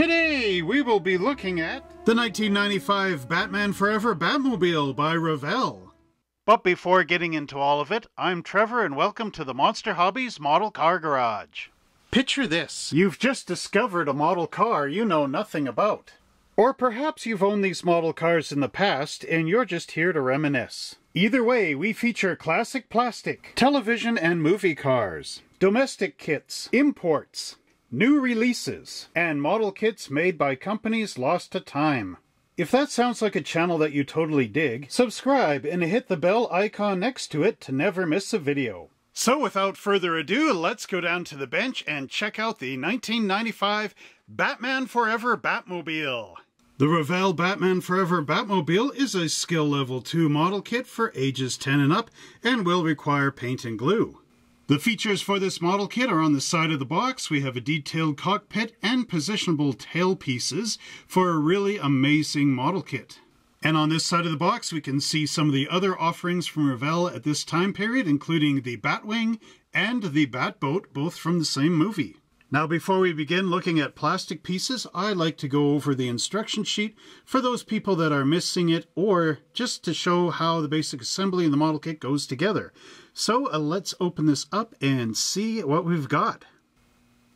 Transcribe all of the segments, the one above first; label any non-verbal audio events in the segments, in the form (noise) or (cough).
Today we will be looking at the 1995 Batman Forever Batmobile by Revell. But before getting into all of it, I'm Trevor and welcome to the Monster Hobbies Model Car Garage. Picture this. You've just discovered a model car you know nothing about. Or perhaps you've owned these model cars in the past and you're just here to reminisce. Either way, we feature classic plastic, television and movie cars, domestic kits, imports, new releases, and model kits made by companies lost to time. If that sounds like a channel that you totally dig, subscribe and hit the bell icon next to it to never miss a video. So without further ado, let's go down to the bench and check out the 1995 Batman Forever Batmobile. The Revell Batman Forever Batmobile is a skill level 2 model kit for ages 10 and up and will require paint and glue. The features for this model kit are on the side of the box. We have a detailed cockpit and positionable tail pieces for a really amazing model kit. And on this side of the box, we can see some of the other offerings from Revell at this time period, including the Batwing and the Batboat, both from the same movie. Now, before we begin looking at plastic pieces, I like to go over the instruction sheet for those people that are missing it or just to show how the basic assembly in the model kit goes together. So uh, let's open this up and see what we've got.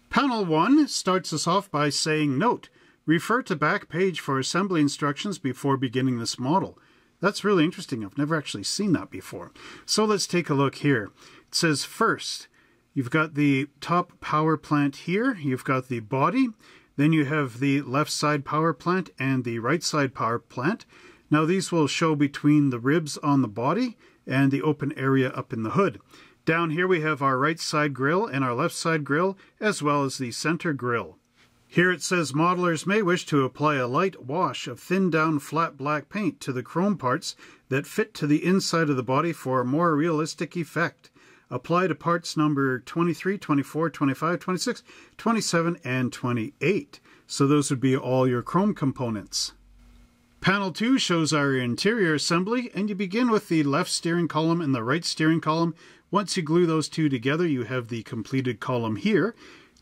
Panel 1 starts us off by saying, Note, refer to back page for assembly instructions before beginning this model. That's really interesting. I've never actually seen that before. So let's take a look here. It says first, you've got the top power plant here. You've got the body. Then you have the left side power plant and the right side power plant. Now these will show between the ribs on the body and the open area up in the hood. Down here we have our right side grill and our left side grill, as well as the center grill. Here it says modelers may wish to apply a light wash of thin down flat black paint to the chrome parts that fit to the inside of the body for a more realistic effect. Apply to parts number 23, 24, 25, 26, 27, and 28. So those would be all your chrome components. Panel 2 shows our interior assembly, and you begin with the left steering column and the right steering column. Once you glue those two together, you have the completed column here.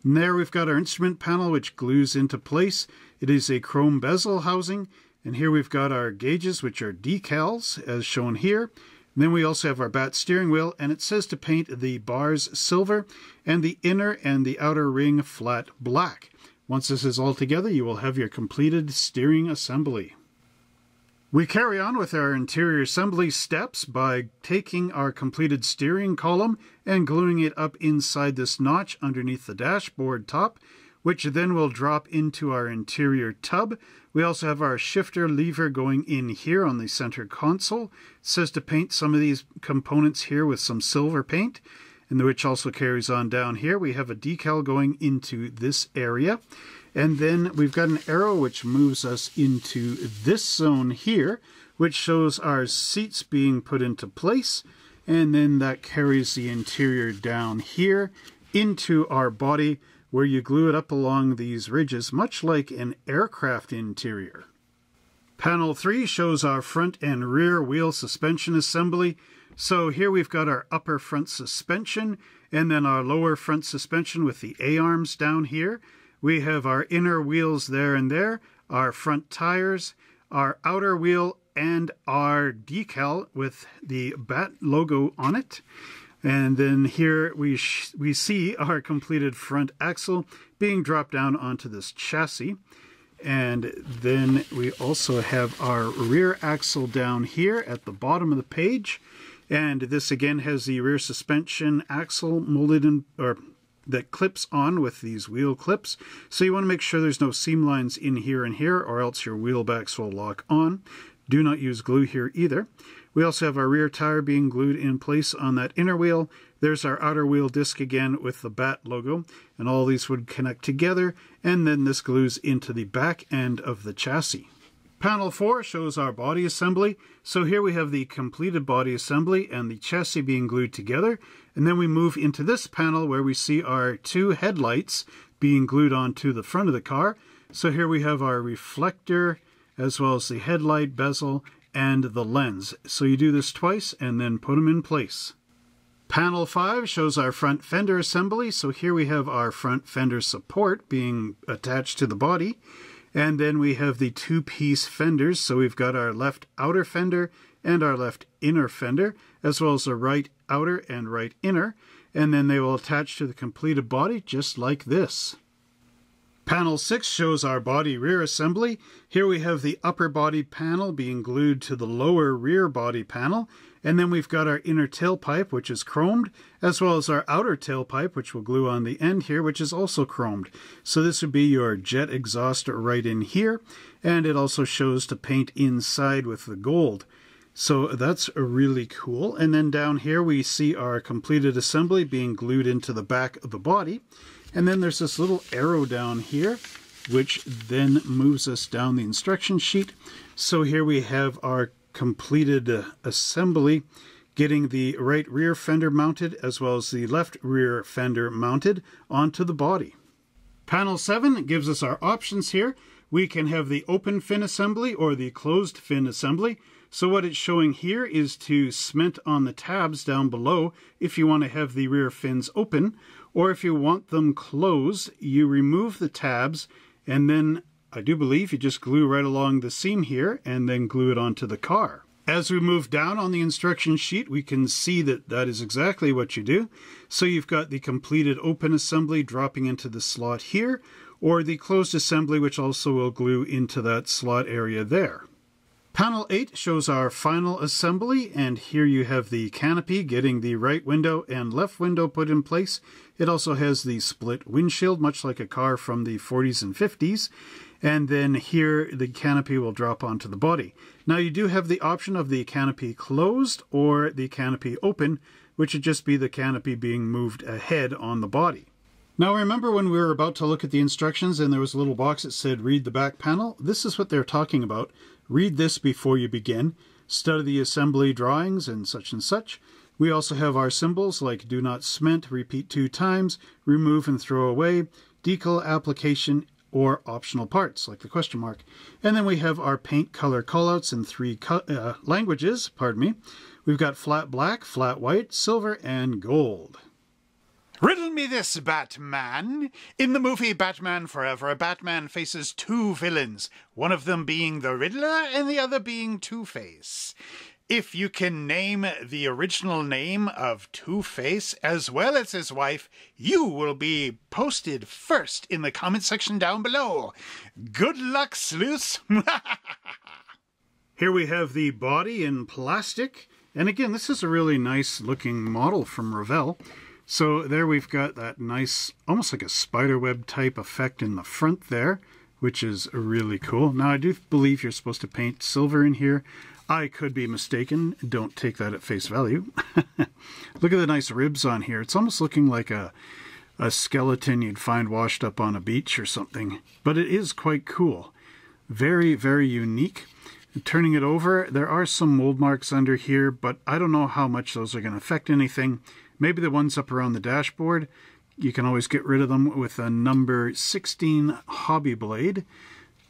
And there we've got our instrument panel, which glues into place. It is a chrome bezel housing. And here we've got our gauges, which are decals, as shown here. And then we also have our bat steering wheel, and it says to paint the bars silver and the inner and the outer ring flat black. Once this is all together, you will have your completed steering assembly. We carry on with our interior assembly steps by taking our completed steering column and gluing it up inside this notch underneath the dashboard top, which then will drop into our interior tub. We also have our shifter lever going in here on the center console. It says to paint some of these components here with some silver paint, and which also carries on down here. We have a decal going into this area. And then we've got an arrow which moves us into this zone here, which shows our seats being put into place. And then that carries the interior down here into our body where you glue it up along these ridges, much like an aircraft interior. Panel 3 shows our front and rear wheel suspension assembly. So here we've got our upper front suspension and then our lower front suspension with the A-arms down here. We have our inner wheels there and there, our front tires, our outer wheel, and our decal with the BAT logo on it. And then here we, we see our completed front axle being dropped down onto this chassis. And then we also have our rear axle down here at the bottom of the page. And this again has the rear suspension axle molded in, or that clips on with these wheel clips. So you want to make sure there's no seam lines in here and here or else your wheel backs will lock on. Do not use glue here either. We also have our rear tire being glued in place on that inner wheel. There's our outer wheel disc again with the BAT logo, and all these would connect together, and then this glues into the back end of the chassis. Panel 4 shows our body assembly. So here we have the completed body assembly and the chassis being glued together. And then we move into this panel where we see our two headlights being glued onto the front of the car. So here we have our reflector as well as the headlight bezel and the lens. So you do this twice and then put them in place. Panel 5 shows our front fender assembly. So here we have our front fender support being attached to the body. And then we have the two-piece fenders. So we've got our left outer fender and our left inner fender, as well as the right outer and right inner. And then they will attach to the completed body just like this. Panel 6 shows our body rear assembly. Here we have the upper body panel being glued to the lower rear body panel. And then we've got our inner tailpipe, which is chromed, as well as our outer tailpipe, which we'll glue on the end here, which is also chromed. So this would be your jet exhaust right in here. And it also shows to paint inside with the gold. So that's really cool. And then down here we see our completed assembly being glued into the back of the body. And then there's this little arrow down here, which then moves us down the instruction sheet. So here we have our completed uh, assembly, getting the right rear fender mounted as well as the left rear fender mounted onto the body. Panel 7 gives us our options here. We can have the open fin assembly or the closed fin assembly. So what it's showing here is to cement on the tabs down below if you want to have the rear fins open, or if you want them closed, you remove the tabs and then I do believe you just glue right along the seam here and then glue it onto the car. As we move down on the instruction sheet, we can see that that is exactly what you do. So you've got the completed open assembly dropping into the slot here, or the closed assembly, which also will glue into that slot area there. Panel 8 shows our final assembly, and here you have the canopy getting the right window and left window put in place. It also has the split windshield, much like a car from the 40s and 50s. And then here the canopy will drop onto the body. Now you do have the option of the canopy closed or the canopy open, which would just be the canopy being moved ahead on the body. Now remember when we were about to look at the instructions and there was a little box that said read the back panel? This is what they're talking about. Read this before you begin. Study the assembly drawings and such and such. We also have our symbols like do not cement, repeat two times, remove and throw away, decal application, or optional parts like the question mark. And then we have our paint color callouts in three uh, languages, pardon me. We've got flat black, flat white, silver, and gold. Riddle me this, Batman. In the movie Batman Forever, Batman faces two villains, one of them being the Riddler and the other being Two Face. If you can name the original name of Two Face as well as his wife, you will be posted first in the comment section down below. Good luck, sleuths! (laughs) Here we have the body in plastic. And again, this is a really nice looking model from Revell. So there we've got that nice, almost like a spiderweb type effect in the front there, which is really cool. Now I do believe you're supposed to paint silver in here. I could be mistaken. Don't take that at face value. (laughs) Look at the nice ribs on here. It's almost looking like a, a skeleton you'd find washed up on a beach or something. But it is quite cool. Very, very unique. Turning it over, there are some mold marks under here, but I don't know how much those are going to affect anything. Maybe the ones up around the dashboard, you can always get rid of them with a number 16 hobby blade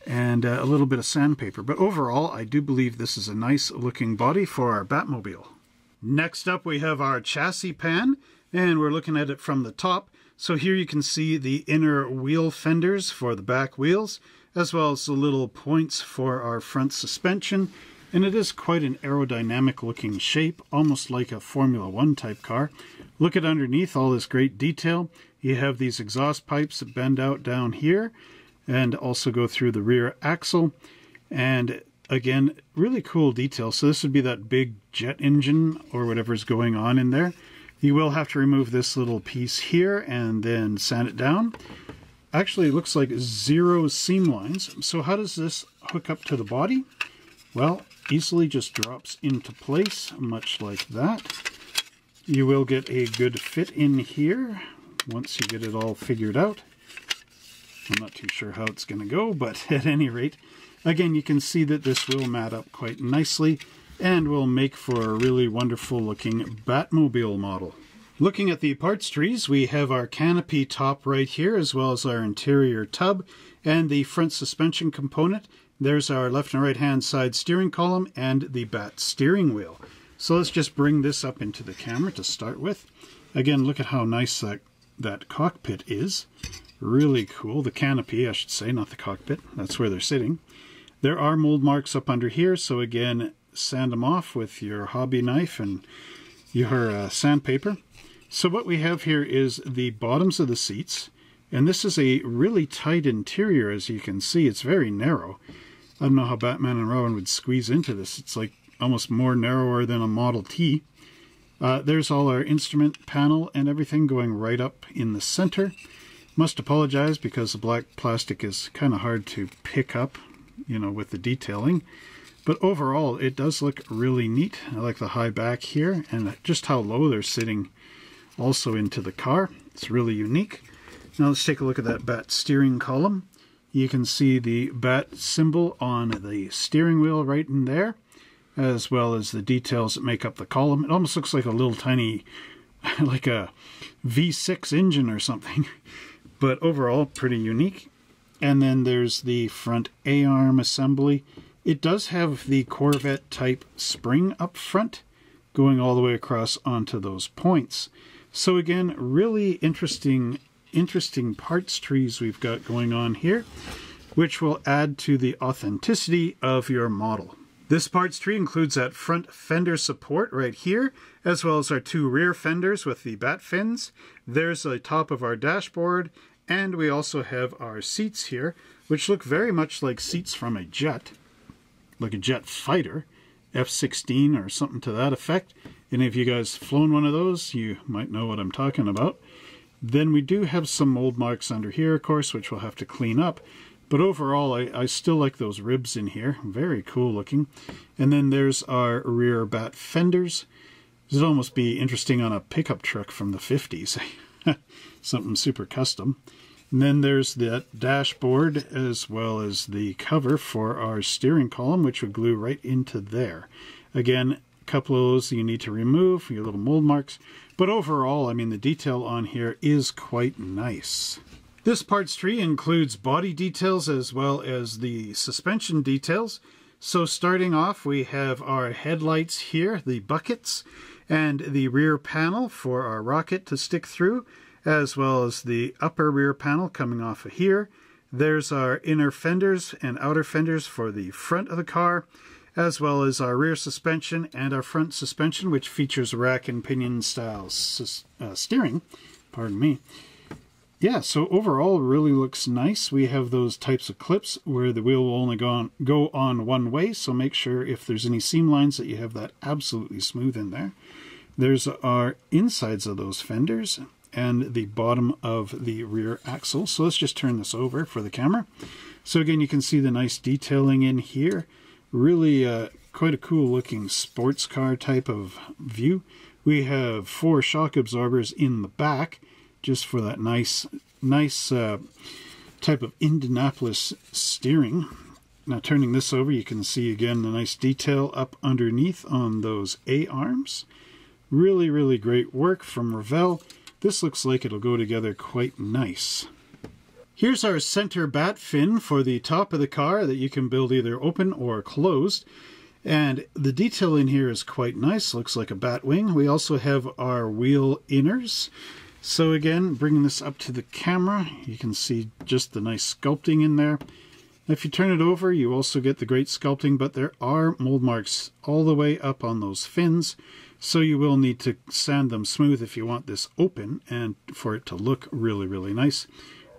and uh, a little bit of sandpaper. But overall, I do believe this is a nice looking body for our Batmobile. Next up, we have our chassis pan, and we're looking at it from the top. So here you can see the inner wheel fenders for the back wheels, as well as the little points for our front suspension and it is quite an aerodynamic looking shape, almost like a Formula One type car. Look at underneath all this great detail. You have these exhaust pipes that bend out down here and also go through the rear axle. And again, really cool detail. So this would be that big jet engine or whatever's going on in there. You will have to remove this little piece here and then sand it down. Actually, it looks like zero seam lines. So how does this hook up to the body? Well, easily just drops into place, much like that. You will get a good fit in here once you get it all figured out. I'm not too sure how it's going to go, but (laughs) at any rate, again, you can see that this will mat up quite nicely and will make for a really wonderful looking Batmobile model. Looking at the parts trees, we have our canopy top right here, as well as our interior tub and the front suspension component. There's our left and right hand side steering column and the bat steering wheel. So let's just bring this up into the camera to start with. Again, look at how nice that, that cockpit is. Really cool. The canopy, I should say, not the cockpit. That's where they're sitting. There are mold marks up under here, so again, sand them off with your hobby knife and your uh, sandpaper. So what we have here is the bottoms of the seats, and this is a really tight interior, as you can see. It's very narrow. I don't know how Batman and Robin would squeeze into this. It's like almost more narrower than a Model T. Uh, there's all our instrument panel and everything going right up in the center. Must apologize because the black plastic is kind of hard to pick up, you know, with the detailing. But overall, it does look really neat. I like the high back here and just how low they're sitting also into the car. It's really unique. Now let's take a look at that bat steering column. You can see the bat symbol on the steering wheel right in there as well as the details that make up the column. It almost looks like a little tiny, (laughs) like a V6 engine or something, (laughs) but overall pretty unique. And then there's the front A-arm assembly. It does have the Corvette type spring up front going all the way across onto those points. So again, really interesting interesting parts trees we've got going on here, which will add to the authenticity of your model. This parts tree includes that front fender support right here, as well as our two rear fenders with the bat fins. There's the top of our dashboard, and we also have our seats here, which look very much like seats from a jet, like a jet fighter, F-16 or something to that effect. Any of you guys flown one of those, you might know what I'm talking about. Then we do have some mold marks under here, of course, which we'll have to clean up. But overall, I, I still like those ribs in here. Very cool looking. And then there's our rear bat fenders. This would almost be interesting on a pickup truck from the 50s. (laughs) Something super custom. And then there's that dashboard as well as the cover for our steering column, which would glue right into there. Again, a couple of those you need to remove, your little mold marks. But overall, I mean, the detail on here is quite nice. This parts tree includes body details as well as the suspension details. So starting off, we have our headlights here, the buckets, and the rear panel for our rocket to stick through, as well as the upper rear panel coming off of here. There's our inner fenders and outer fenders for the front of the car, as well as our rear suspension and our front suspension, which features rack and pinion style uh, steering. Pardon me yeah, so overall really looks nice. We have those types of clips where the wheel will only go on, go on one way, so make sure if there's any seam lines that you have that absolutely smooth in there. There's our insides of those fenders and the bottom of the rear axle. So let's just turn this over for the camera. So again, you can see the nice detailing in here. Really uh, quite a cool looking sports car type of view. We have four shock absorbers in the back just for that nice, nice uh, type of Indianapolis steering. Now turning this over, you can see again the nice detail up underneath on those A-arms. Really, really great work from Revell. This looks like it'll go together quite nice. Here's our center bat fin for the top of the car that you can build either open or closed. And the detail in here is quite nice, looks like a bat wing. We also have our wheel inners. So again, bringing this up to the camera, you can see just the nice sculpting in there. If you turn it over, you also get the great sculpting, but there are mold marks all the way up on those fins, so you will need to sand them smooth if you want this open and for it to look really, really nice.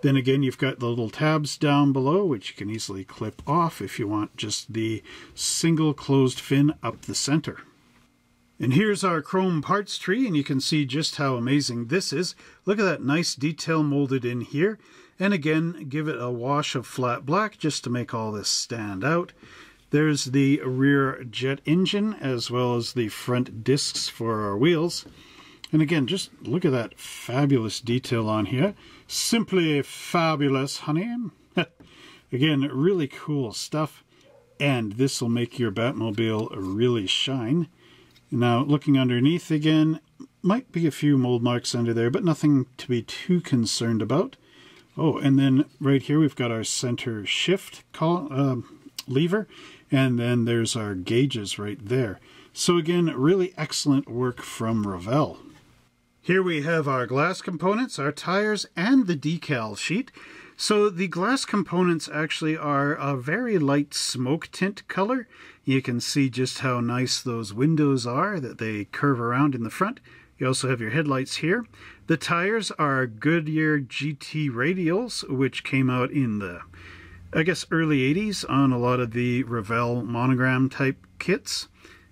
Then again, you've got the little tabs down below, which you can easily clip off if you want just the single closed fin up the center. And here's our chrome parts tree, and you can see just how amazing this is. Look at that nice detail molded in here. And again, give it a wash of flat black just to make all this stand out. There's the rear jet engine, as well as the front discs for our wheels. And again, just look at that fabulous detail on here. Simply fabulous, honey. (laughs) again, really cool stuff. And this will make your Batmobile really shine. Now, looking underneath again, might be a few mold marks under there, but nothing to be too concerned about. Oh, and then right here we've got our center shift call, uh, lever. And then there's our gauges right there. So again, really excellent work from Revell. Here we have our glass components, our tires, and the decal sheet. So the glass components actually are a very light smoke tint color. You can see just how nice those windows are, that they curve around in the front. You also have your headlights here. The tires are Goodyear GT radials, which came out in the, I guess, early 80s on a lot of the Revell monogram type kits.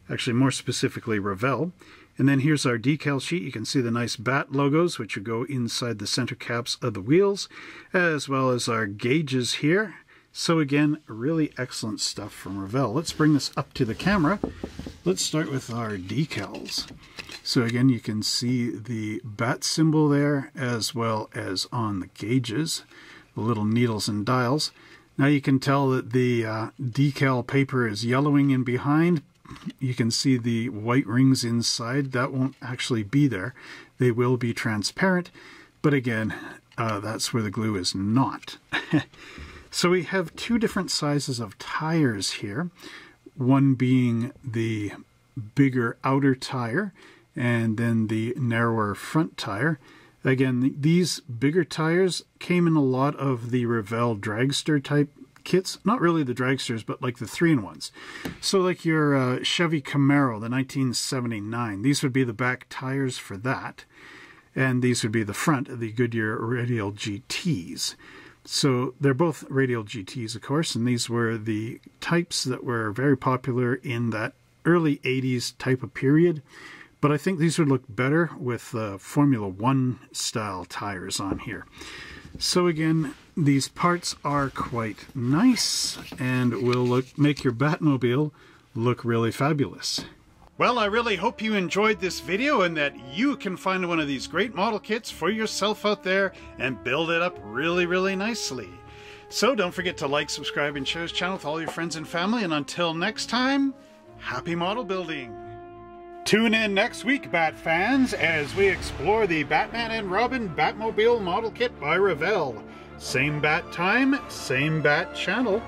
Actually, more specifically, Revell. And then here's our decal sheet. You can see the nice bat logos, which will go inside the center caps of the wheels, as well as our gauges here. So again, really excellent stuff from Revell. Let's bring this up to the camera. Let's start with our decals. So again, you can see the bat symbol there, as well as on the gauges, the little needles and dials. Now you can tell that the uh, decal paper is yellowing in behind, you can see the white rings inside. That won't actually be there. They will be transparent, but again, uh, that's where the glue is not. (laughs) so we have two different sizes of tires here, one being the bigger outer tire and then the narrower front tire. Again, these bigger tires came in a lot of the Revell dragster type kits, not really the dragsters, but like the three-in-ones. So like your uh, Chevy Camaro, the 1979, these would be the back tires for that. And these would be the front, of the Goodyear Radial GTs. So they're both Radial GTs, of course, and these were the types that were very popular in that early 80s type of period. But I think these would look better with uh, Formula One style tires on here. So again, these parts are quite nice and will look make your Batmobile look really fabulous. Well, I really hope you enjoyed this video and that you can find one of these great model kits for yourself out there and build it up really, really nicely. So don't forget to like, subscribe, and share this channel with all your friends and family. And until next time, happy model building! Tune in next week, Bat fans, as we explore the Batman and Robin Batmobile model kit by Revell. Same bat time, same bat channel.